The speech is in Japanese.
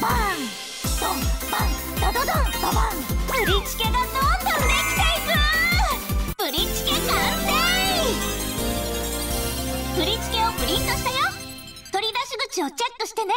バンドンバンドドドンドバンプリチケがどんどんできていくプリチケ完成プリチケをプリントしたよ取り出し口をチェックしてね